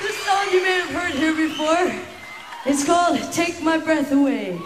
This song you may have heard here before. It's called Take My Breath Away.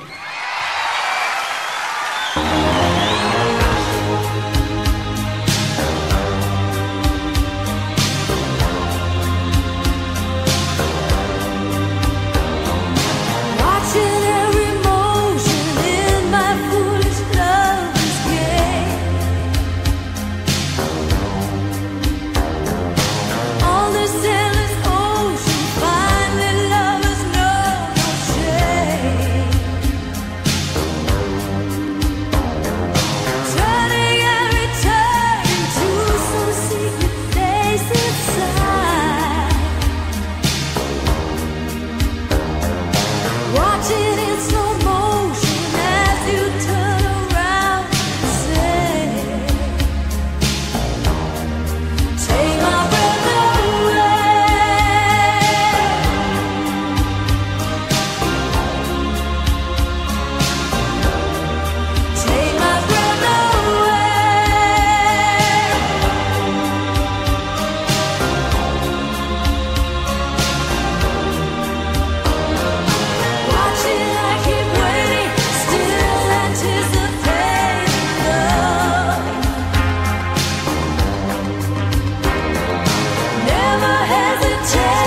take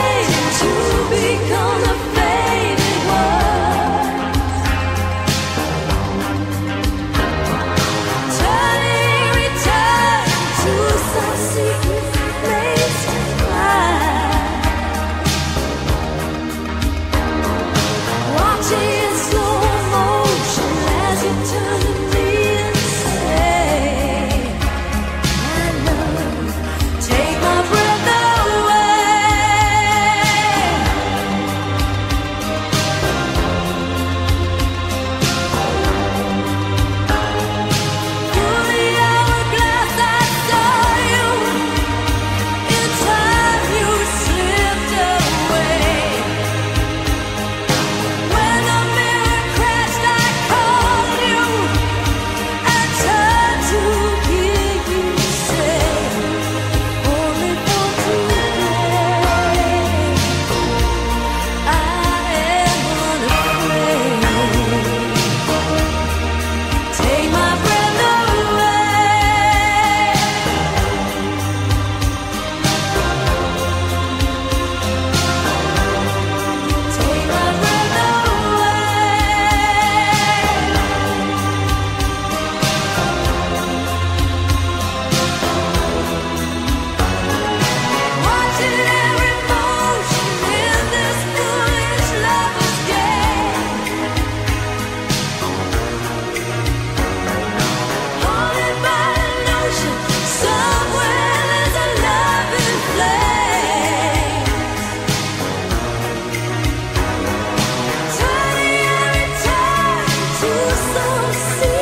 see